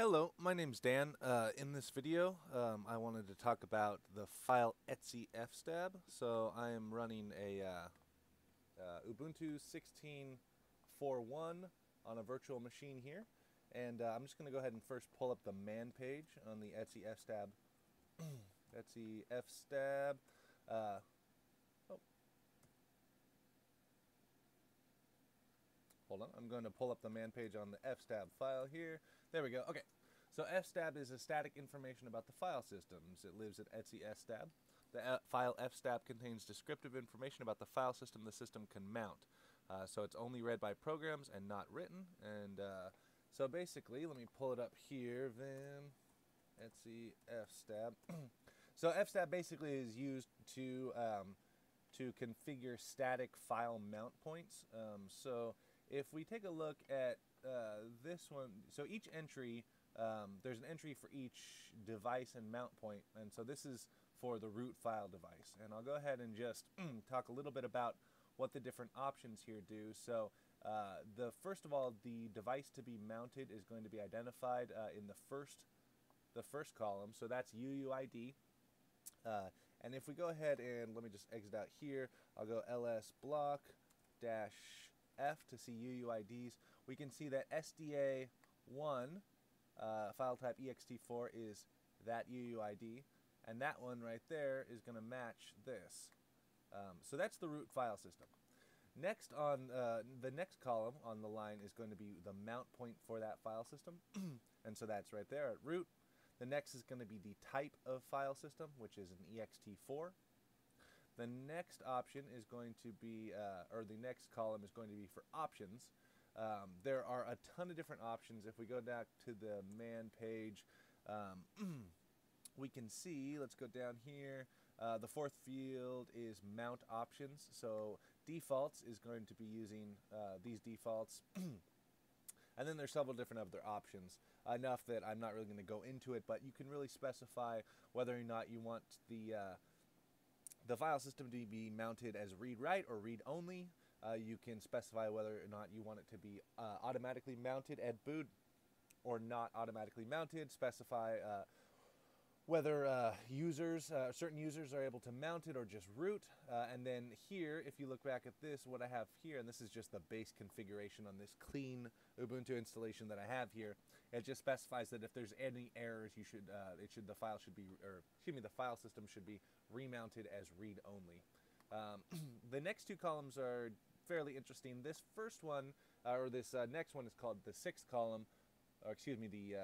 Hello, my name's Dan. Uh, in this video, um, I wanted to talk about the file etc fstab. So I am running a uh, uh, Ubuntu 16.4.1 on a virtual machine here. And uh, I'm just going to go ahead and first pull up the man page on the etc fstab. etc fstab. Uh, oh. Hold on, I'm going to pull up the man page on the fstab file here. There we go. Okay, so fstab is a static information about the file systems. It lives at etc fstab. The uh, file fstab contains descriptive information about the file system the system can mount. Uh, so it's only read by programs and not written. And uh, so basically, let me pull it up here, then etc fstab. so fstab basically is used to um, to configure static file mount points. Um, so if we take a look at uh, this one, so each entry, um, there's an entry for each device and mount point, and so this is for the root file device. And I'll go ahead and just talk a little bit about what the different options here do. So uh, the first of all, the device to be mounted is going to be identified uh, in the first the first column. So that's UUID. Uh, and if we go ahead and let me just exit out here, I'll go ls block dash F to see UUIDs, we can see that SDA1 uh, file type ext4 is that UUID, and that one right there is going to match this. Um, so that's the root file system. Next on uh, the next column on the line is going to be the mount point for that file system, and so that's right there at root. The next is going to be the type of file system, which is an ext4. The next option is going to be, uh, or the next column is going to be for options. Um, there are a ton of different options. If we go back to the man page, um, we can see, let's go down here, uh, the fourth field is mount options. So defaults is going to be using uh, these defaults. and then there's several different other options. Enough that I'm not really going to go into it, but you can really specify whether or not you want the uh, the file system to be mounted as read-write or read-only. Uh, you can specify whether or not you want it to be uh, automatically mounted at boot or not automatically mounted. Specify uh, whether uh, users, uh, certain users are able to mount it or just root. Uh, and then here, if you look back at this, what I have here, and this is just the base configuration on this clean Ubuntu installation that I have here, it just specifies that if there's any errors, you should, it should, the file should be, or excuse me, the file system should be remounted as read only. Um, the next two columns are fairly interesting. This first one, uh, or this uh, next one is called the sixth column, or excuse me, the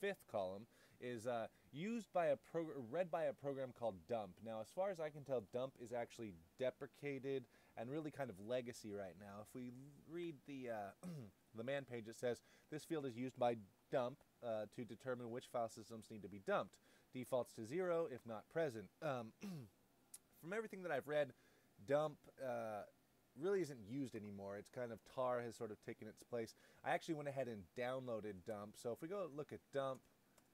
fifth column is uh, used by a program, read by a program called dump. Now, as far as I can tell, dump is actually deprecated and really kind of legacy right now. If we read the uh, the man page, it says this field is used by dump uh, to determine which file systems need to be dumped. Defaults to zero if not present. Um, from everything that I've read, dump uh, really isn't used anymore. It's kind of tar has sort of taken its place. I actually went ahead and downloaded dump. So if we go look at dump,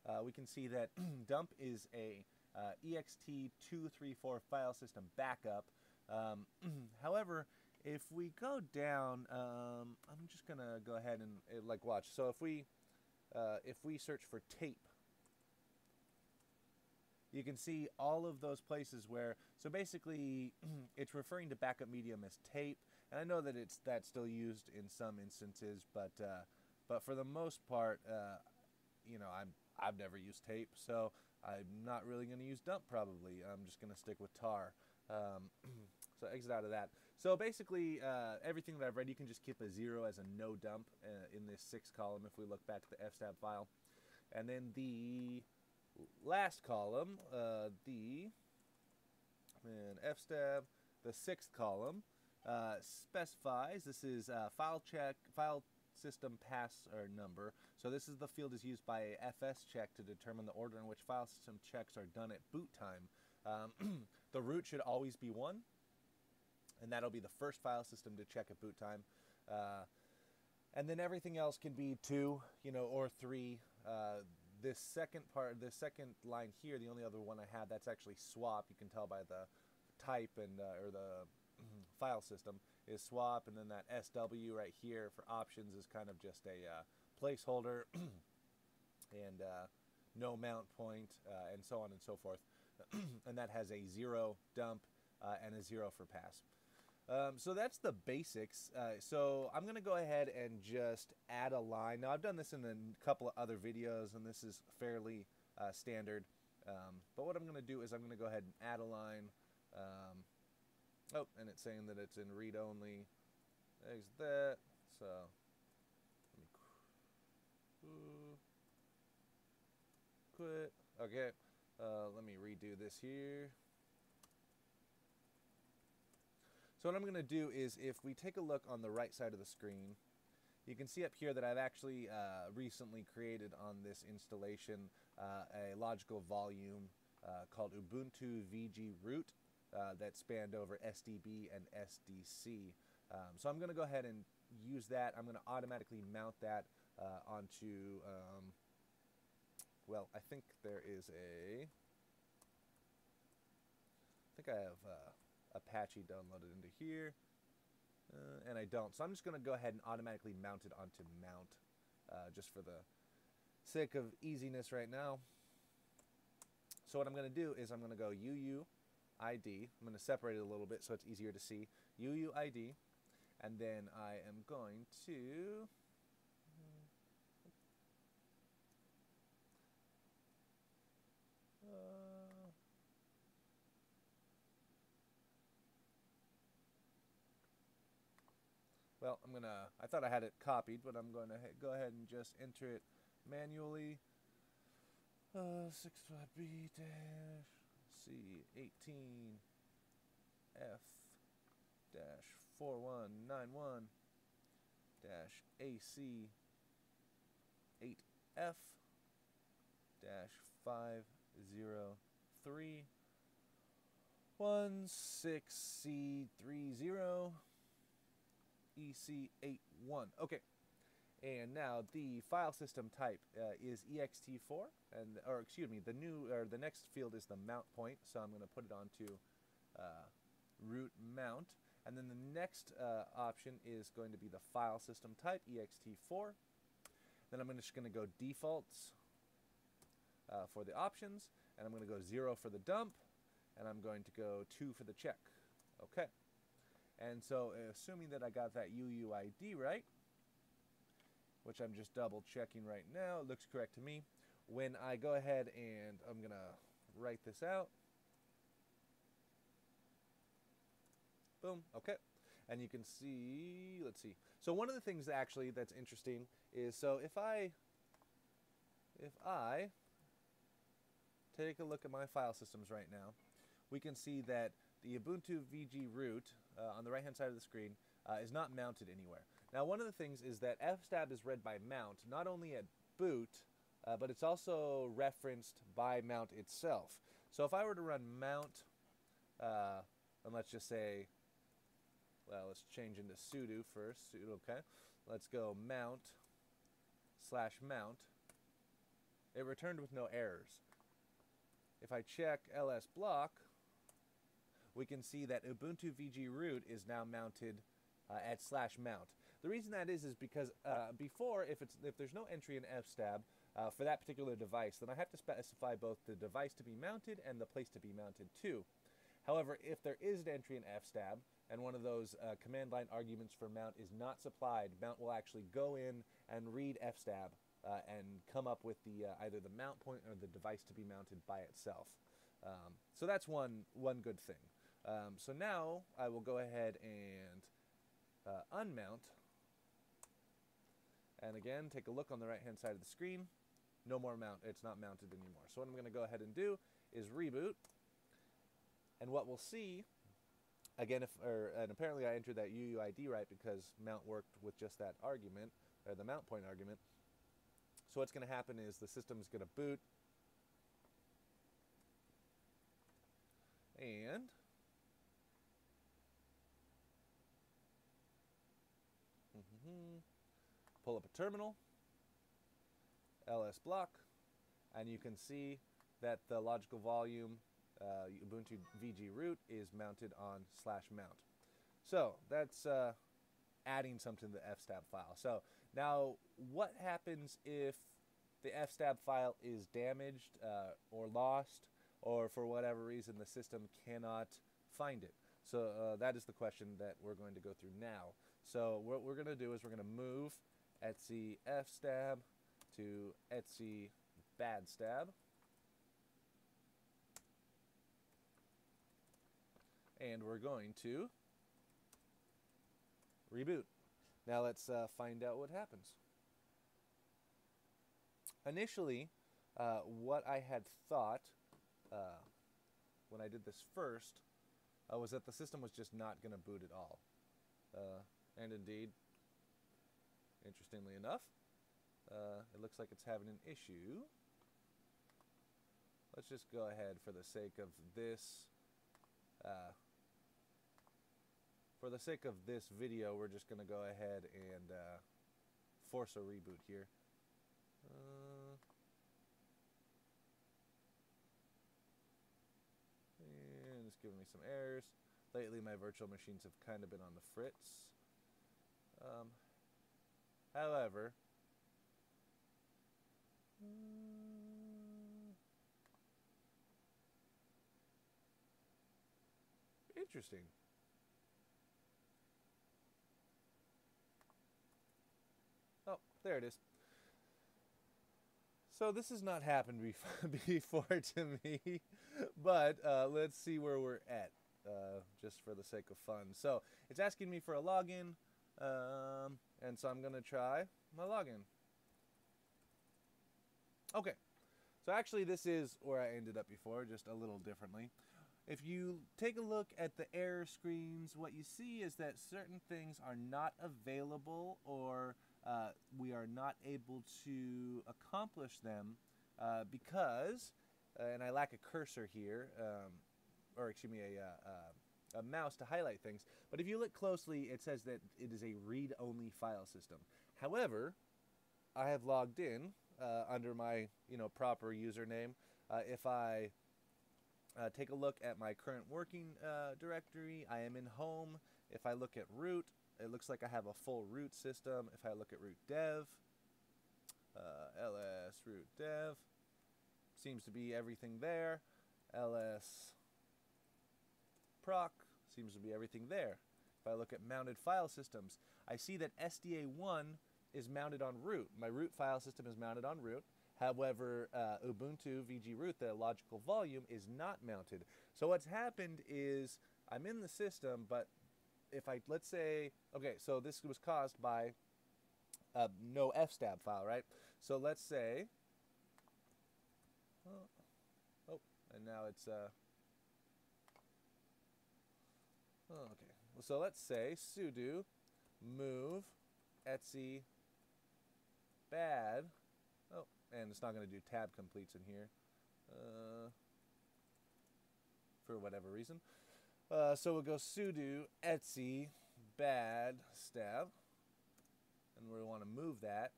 uh, we can see that dump is a uh, ext234 file system backup. Um, however, if we go down, um, I'm just gonna go ahead and uh, like watch. So if we uh, if we search for tape you can see all of those places where, so basically it's referring to backup medium as tape, and I know that it's that's still used in some instances, but uh, but for the most part, uh, you know, I'm I've never used tape, so I'm not really going to use dump probably. I'm just going to stick with tar. Um, so exit out of that. So basically, uh, everything that I've read, you can just keep a zero as a no dump uh, in this six column if we look back at the fstab file. And then the last column, uh, the and fstab, the sixth column, uh, specifies this is uh, file check file system pass or number. So this is the field is used by FS check to determine the order in which file system checks are done at boot time. Um, the root should always be one, and that'll be the first file system to check at boot time. Uh, and then everything else can be two, you know, or three. This second part, this second line here, the only other one I have, that's actually swap. You can tell by the type and uh, or the file system is swap, and then that SW right here for options is kind of just a uh, placeholder. and uh, no mount point, uh, and so on and so forth. and that has a zero dump uh, and a zero for pass. Um, so that's the basics. Uh, so I'm going to go ahead and just add a line. Now I've done this in a couple of other videos, and this is fairly uh, standard. Um, but what I'm going to do is I'm going to go ahead and add a line. Um, oh, and it's saying that it's in read only. There's that. So let me quit. Okay. Uh, let me redo this here. So what I'm going to do is if we take a look on the right side of the screen, you can see up here that I've actually uh, recently created on this installation uh, a logical volume uh, called Ubuntu VG root uh, that spanned over SDB and SDC. Um, so I'm going to go ahead and use that. I'm going to automatically mount that uh, onto, um, well, I think there is a, I think I have uh, Apache downloaded into here. Uh, and I don't. So I'm just going to go ahead and automatically mount it onto mount uh, just for the sake of easiness right now. So what I'm going to do is I'm going to go UUID. I'm going to separate it a little bit so it's easier to see. UUID. And then I am going to... Well, I'm to, I thought I had it copied, but I'm going to go ahead and just enter it manually. Uh, 65B dash C 18 F dash 4191 dash AC 8F dash 503 16C30 EC81. Okay. And now the file system type uh, is ext4, and or excuse me, the new or the next field is the mount point. So I'm going to put it onto uh, root mount, and then the next uh, option is going to be the file system type ext4. Then I'm just going to go defaults uh, for the options, and I'm going to go zero for the dump, and I'm going to go two for the check. Okay. And so uh, assuming that I got that UUID right, which I'm just double checking right now, it looks correct to me. When I go ahead and I'm going to write this out, boom, okay. And you can see, let's see. So one of the things actually that's interesting is, so if I, if I take a look at my file systems right now, we can see that the Ubuntu VG root uh, on the right hand side of the screen uh, is not mounted anywhere. Now one of the things is that fstab is read by mount not only at boot uh, but it's also referenced by mount itself. So if I were to run mount uh, and let's just say well let's change into sudo first sudo okay let's go mount slash mount it returned with no errors. If I check ls block we can see that Ubuntu VG root is now mounted uh, at slash mount. The reason that is is because uh, before, if it's if there's no entry in fstab uh, for that particular device, then I have to specify both the device to be mounted and the place to be mounted to. However, if there is an entry in fstab and one of those uh, command line arguments for mount is not supplied, mount will actually go in and read fstab uh, and come up with the uh, either the mount point or the device to be mounted by itself. Um, so that's one one good thing. Um, so now I will go ahead and uh, unmount. And again, take a look on the right hand side of the screen. No more mount, it's not mounted anymore. So what I'm going to go ahead and do is reboot. And what we'll see, again, if or, and apparently I entered that UUID right because mount worked with just that argument, or the mount point argument. So what's going to happen is the system is going to boot. And pull up a terminal, ls block, and you can see that the logical volume uh, Ubuntu VG root is mounted on slash mount. So that's uh, adding something to the fstab file. So now what happens if the fstab file is damaged uh, or lost, or for whatever reason the system cannot find it. So uh, that is the question that we're going to go through now. So what we're going to do is we're going to move etc fstab to etc badstab. And we're going to reboot. Now let's uh, find out what happens. Initially, uh, what I had thought uh, when I did this first uh, was that the system was just not going to boot at all. Uh, and indeed, interestingly enough, uh, it looks like it's having an issue. Let's just go ahead for the sake of this for the sake of this video, we're just going to go ahead and uh, force a reboot here. Uh, and it's giving me some errors. Lately, my virtual machines have kind of been on the fritz. Um, however, uh, interesting. Oh, there it is. So this has not happened before to me, but uh, let's see where we're at, uh, just for the sake of fun. So it's asking me for a login, um, and so I'm going to try my login. Okay, so actually this is where I ended up before, just a little differently. If you take a look at the error screens, what you see is that certain things are not available or uh, we are not able to accomplish them uh, because, uh, and I lack a cursor here, um, or excuse me, a, uh, uh, a mouse to highlight things, but if you look closely, it says that it is a read-only file system. However, I have logged in under my you know proper username. if I take a look at my current working directory, I am in home. If I look at root, it looks like I have a full root system. If I look at root dev, uh, ls root dev, seems to be everything there. ls proc seems to be everything there. If I look at mounted file systems, I see that SDA1 is mounted on root. My root file system is mounted on root. However, uh, Ubuntu VG root, the logical volume, is not mounted. So what's happened is I'm in the system, but if I let's say okay, so this was caused by uh, no fstab file, right? So let's say, oh, oh and now it's uh, oh, okay. So let's say sudo move etc bad. Oh, and it's not going to do tab completes in here. Uh, for whatever reason. Uh, so we'll go sudo etc bad stab, and we want to move that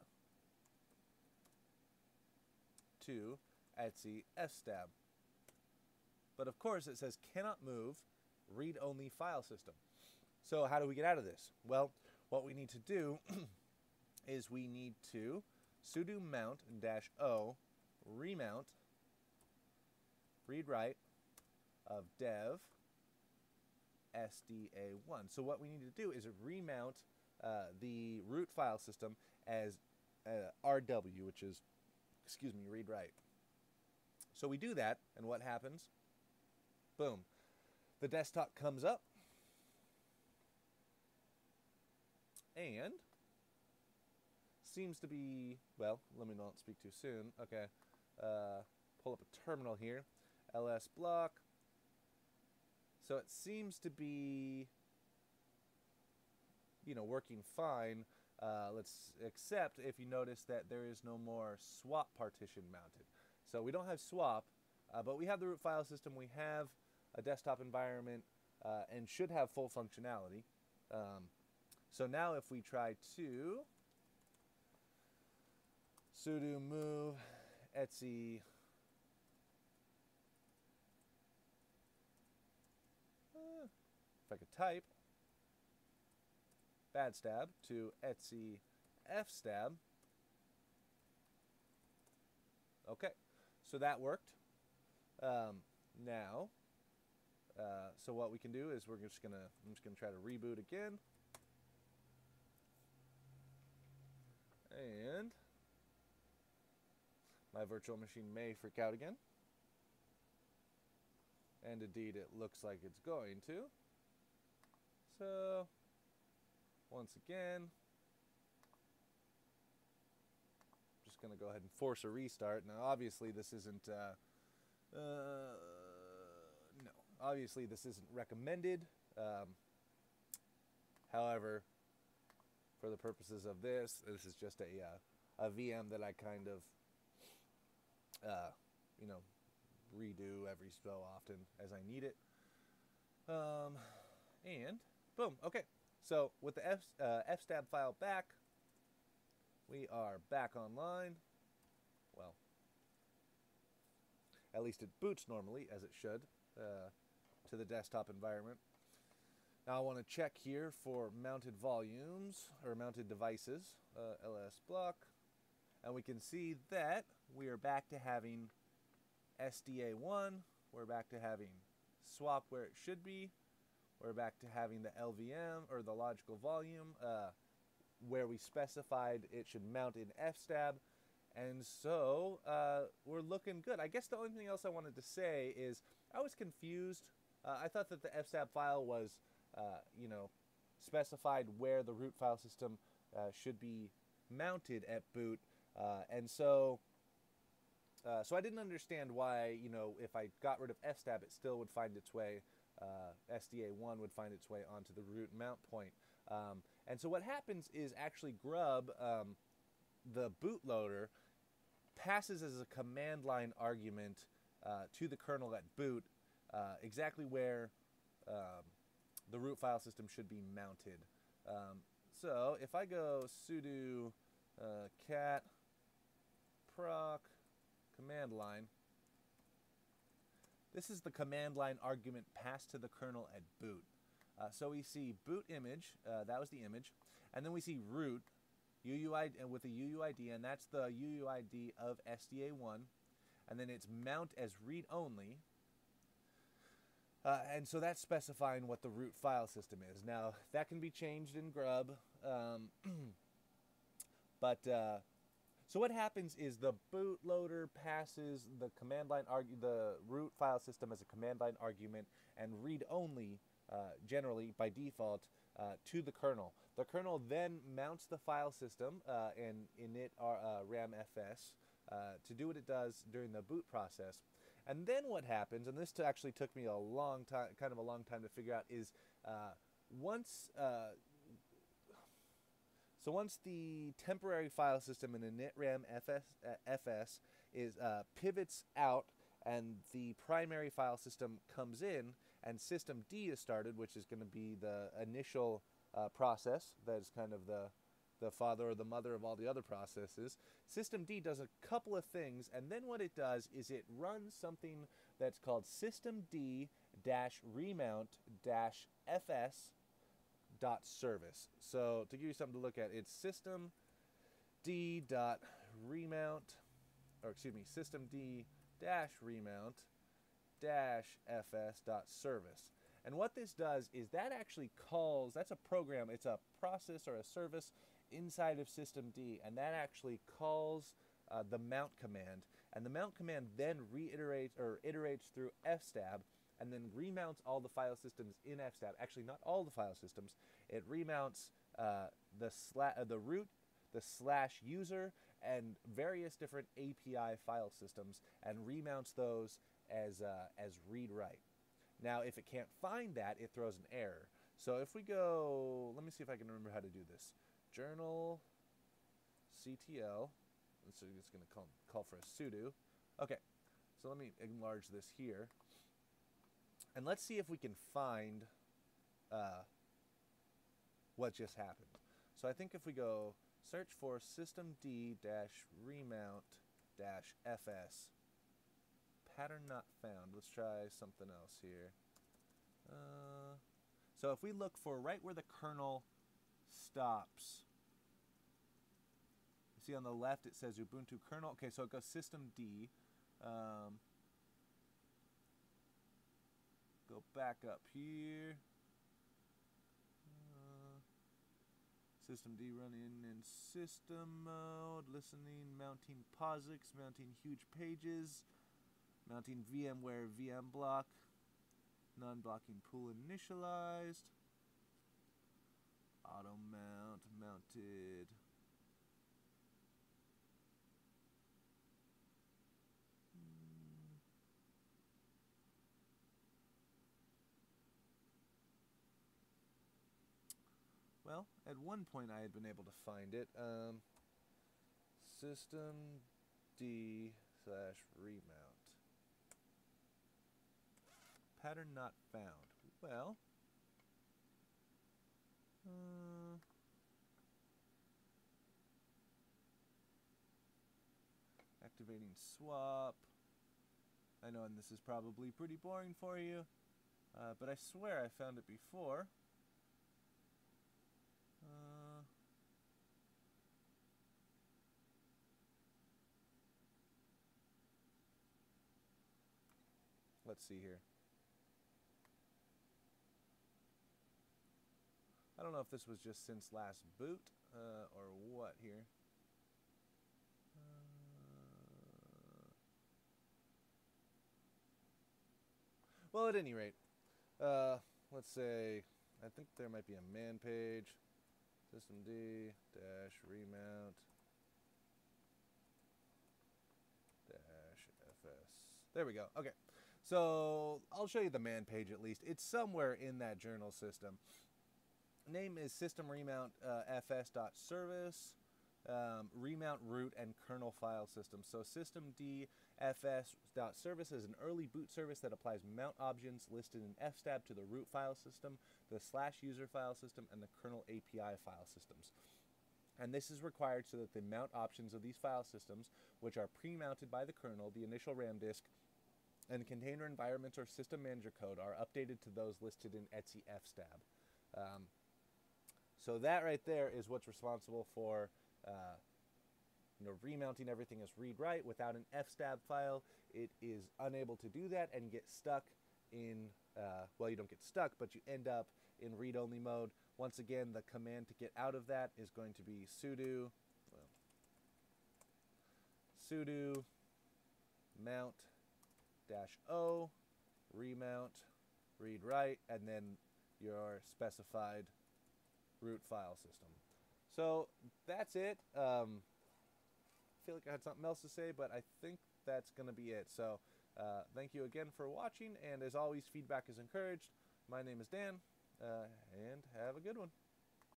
to etc fstab. But of course, it says cannot move read-only file system. So how do we get out of this? Well, what we need to do is we need to sudo mount dash o remount read write of dev SDA1. So what we need to do is remount uh, the root file system as uh, RW, which is, excuse me, read write. So we do that, and what happens? Boom. The desktop comes up, and seems to be, well, let me not speak too soon. Okay, uh, pull up a terminal here. ls block, so it seems to be, you know, working fine. Uh, let's accept if you notice that there is no more swap partition mounted. So we don't have swap, uh, but we have the root file system. We have a desktop environment uh, and should have full functionality. Um, so now if we try to sudo move etc if I could type badstab to etc fstab, Okay, so that worked. Um, now, uh, so what we can do is we're just gonna I'm just gonna try to reboot again, and my virtual machine may freak out again. And indeed, it looks like it's going to. So, once again, I'm just going to go ahead and force a restart. Now, obviously, this isn't, uh, uh, no, obviously, this isn't recommended. Um, however, for the purposes of this, this is just a, uh, a VM that I kind of, uh, you know, redo every so often as I need it. Um, and boom, okay. So with the F, uh, fstab file back, we are back online. Well, at least it boots normally, as it should, uh, to the desktop environment. Now I want to check here for mounted volumes, or mounted devices, uh, ls block, and we can see that we are back to having SDA1, we're back to having swap where it should be. We're back to having the LVM or the logical volume uh, where we specified it should mount in FSTAB. And so uh, we're looking good. I guess the only thing else I wanted to say is I was confused. Uh, I thought that the FSTAB file was, uh, you know, specified where the root file system uh, should be mounted at boot. Uh, and so uh, so I didn't understand why, you know, if I got rid of fstab, it still would find its way, uh, SDA1 would find its way onto the root mount point. Um, and so what happens is actually grub, um, the bootloader, passes as a command line argument uh, to the kernel at boot uh, exactly where um, the root file system should be mounted. Um, so if I go sudo uh, cat proc command line. This is the command line argument passed to the kernel at boot. Uh, so we see boot image, uh, that was the image, and then we see root UUID with a UUID, and that's the UUID of SDA1, and then it's mount as read only. Uh, and so that's specifying what the root file system is. Now that can be changed in Grub, um, but uh, so what happens is the bootloader passes the command line argue the root file system as a command line argument and read only uh, generally by default uh, to the kernel. The kernel then mounts the file system uh, in init uh, ramfs uh, to do what it does during the boot process. And then what happens, and this actually took me a long time, kind of a long time to figure out, is uh, once uh, so once the temporary file system in initram fs, uh, fs is uh, pivots out and the primary file system comes in and system D is started, which is going to be the initial uh, process that is kind of the the father or the mother of all the other processes. System D does a couple of things, and then what it does is it runs something that's called system D remount dash fs dot service. So to give you something to look at, it's system d dot remount, or excuse me, system d dash remount dash fs dot service. And what this does is that actually calls, that's a program, it's a process or a service inside of system D, and that actually calls uh, the mount command. And the mount command then reiterates or iterates through fstab and then remounts all the file systems in fstab. Actually, not all the file systems. It remounts uh, the sla- uh, the root, the slash user, and various different API file systems, and remounts those as uh, as read write. Now, if it can't find that, it throws an error. So if we go, let me see if I can remember how to do this. Journal CTL. So it's going to call, call for a sudo. Okay, so let me enlarge this here. And let's see if we can find uh, what just happened. So I think if we go search for systemd dash remount dash fs, pattern not found. Let's try something else here. Uh, so if we look for right where the kernel stops, See on the left it says Ubuntu kernel. Okay, so it goes system D. Um, go back up here. Uh, system D running in system mode, listening, mounting POSIX, mounting huge pages, mounting VMware VM block, non-blocking pool initialized, auto mount mounted. Well, at one point I had been able to find it. Um, system D slash remount. Pattern not found. Well, uh, activating swap. I know, and this is probably pretty boring for you, uh, but I swear I found it before. Let's see here. I don't know if this was just since last boot uh, or what here. Uh, well, at any rate, uh, let's say I think there might be a man page. System D dash remount dash FS. There we go. Okay. So I'll show you the man page at least. It's somewhere in that journal system. Name is system remount uh, fs.service. Um, remount root and kernel file system. So systemd.fs.service is an early boot service that applies mount options listed in fstab to the root file system, the slash user file system, and the kernel API file systems. And this is required so that the mount options of these file systems, which are pre-mounted by the kernel, the initial RAM disk, and container environments or system manager code are updated to those listed in etc fstab. Um, so that right there is what's responsible for uh, you know, remounting everything as read write without an fstab file. It is unable to do that and get stuck in, uh, well, you don't get stuck, but you end up in read only mode. Once again, the command to get out of that is going to be sudo, well, sudo mount dash o remount read write and then your specified root file system. So that's it. Um, I feel like I had something else to say, but I think that's going to be it. So uh, thank you again for watching, and as always, feedback is encouraged. My name is Dan, uh, and have a good one.